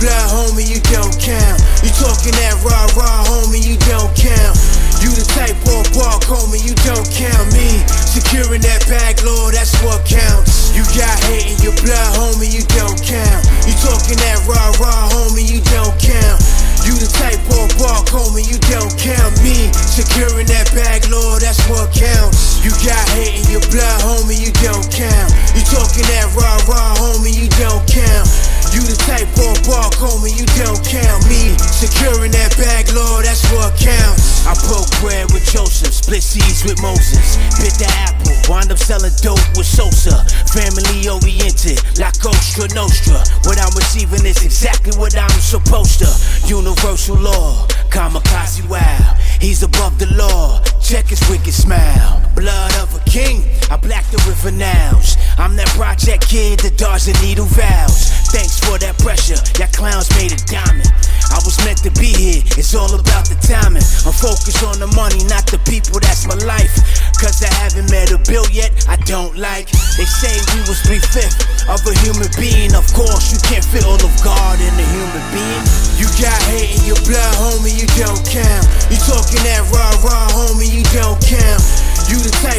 Blood, homie, you don't count. You talking that raw, raw, homie, you don't count. You the type of bark, homie, you don't count me. Securing that bag, Lord, that's what counts. You got hate in your blood, homie, you don't count. You talking that raw, raw, homie, you don't count. You the type of bark, homie, you don't count me. Securing that bag, Lord, that's what counts. You got hate in your blood, homie, you don't count. You talking that raw, raw, homie, you don't count. You the type of bark, homie, you don't count me. Securing that bag, Lord, that's what counts. I broke bread with Joseph, split seeds with Moses. Bit the apple, wind up selling dope with Sosa. Family oriented, like Cosa Nostra. What I'm receiving is exactly what I'm supposed to. Universal law, kamikaze wow. He's above the law, check his wicked smile. Blood of a king, I black the nows. I'm that project kid that dodged the needle vows. Thanks for that pressure, y'all clowns made a diamond. I was meant to be here, it's all about the timing. I'm focused on the money, not the people, that's my life. Cause I haven't met a bill yet, I don't like. They say we was three fifths of a human being. Of course, you can't fit all of God in a human being. You got hate in your blood, homie, you don't count. You talking that raw, raw, homie, you don't count. You the type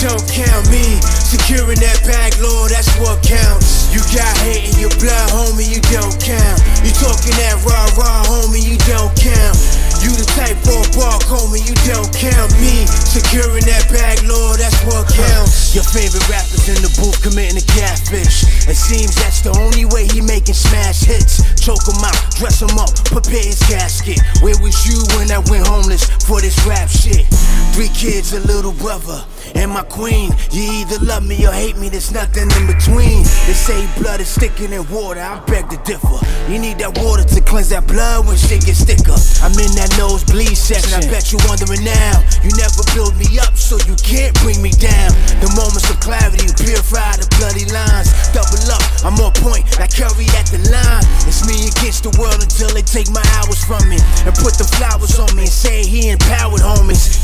don't count me. Securing that bag, Lord, that's what counts. You got hate in your blood, homie, you don't count. You talking that raw, raw, homie, you don't count. You the type of bark, homie, you don't count me. Securing that bag, Lord, that's what counts. Your favorite rappers in the booth committing a catfish. It seems that's the only way he making smash hits. Choke him out, dress him up, prepare his casket. Where was you when I went homeless for this rap shit? Three kids, a little brother, and my queen. You either love me or hate me, there's nothing in between. They say blood is thicker than water, I beg to differ. You need that water to cleanse that blood when shit gets thicker. I'm in that nosebleed section, I bet you wondering now. You never build me up, so you can't bring me down. The moments of clarity purify the bloody lines. Double up, I'm on point, like Curry at the line. It's me against the world until they take my hours from me and put the flowers on me and say he empowered homies.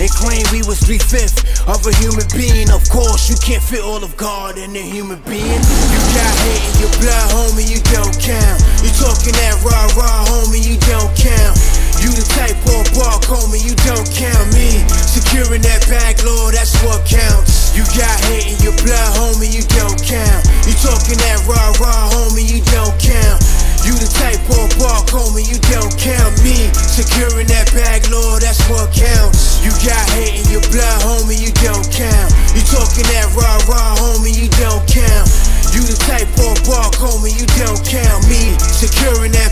They claim we was three fifths of a human being. Of course, you can't fit all of God in a human being. You got hate in your blood, homie, you don't count. You talking that raw, raw, homie, you don't count. You the type of bark, homie, you don't count me. Securing that bag, Lord, that's what counts. You got hate in your blood, homie, you don't count. You talking that raw, raw, homie, you don't count. You the type of bark, homie, you don't count. Securing that bag, Lord, that's what counts. You got hate in your blood, homie, you don't count. You talking that raw, raw, homie, you don't count. You the type of bark, homie, you don't count me. Securing that